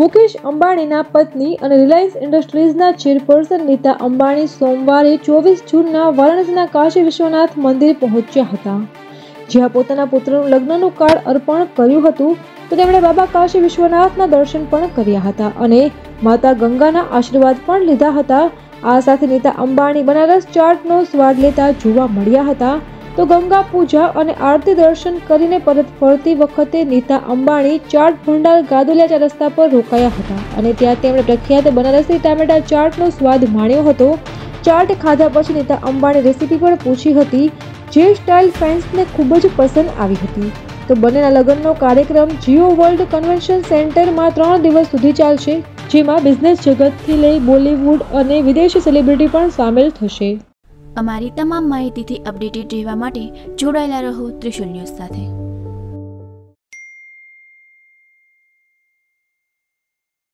મુકેશ અંબાણીના પત્ની અને રિલાયન્સ ઇન્ડસ્ટ્રીઝના ચેરપર્સન નીતા અંબાણી સોમવારે ચોવીસ જૂનના વારાણસીના કાશી વિશ્વનાથ મંદિર પહોંચ્યા હતા. જ્યાં પોતાના પુત્રનું લગ્નનું કાર્ડ અર્પણ કર્યું હતું, તો તેમણે બાબા કાશી વિશ્વનાથના દર્શન પણ કર્યા હતા અને માતા ગંગાના આશીર્વાદ પણ લીધા હતા. આ સાથે નીતા અંબાણી બનારસ ચાર્ટનો સ્વાદ લેતા જોવા મળ્યા હતા. તો ગંગા પૂજા અને આરતી દર્શન કરીને પરત ફરતી વખતે નીતા અંબાણી ચાટ ભંડાર ગાદોલિયા ચાર રસ્તા પર રોકાયા હતા અને ત્યાં તેમણે પ્રખ્યાત બનારસી ટામેટા ચાટનો સ્વાદ માણ્યો હતો. ચાટ ખાધા પછી નીતા અંબાણી રેસીપી પણ પૂછી હતી, જે સ્ટાઇલ ફેન્સને ખૂબ જ પસંદ આવી હતી? તો બંનેના લગ્નનો કાર્યક્રમ જીઓ વર્લ્ડ કન્વેન્શન સેન્ટરમાં ત્રણ દિવસ સુધી ચાલશે, જેમાં બિઝનેસ જગતથી લઈ બોલિવૂડ અને વિદેશી સેલિબ્રિટી પણ સામેલ થશે. અમારી તમામ માહિતીથી અપડેટેડ રહેવા માટે જોડાયેલા રહો ત્રિશુલ ન્યૂઝ સાથે.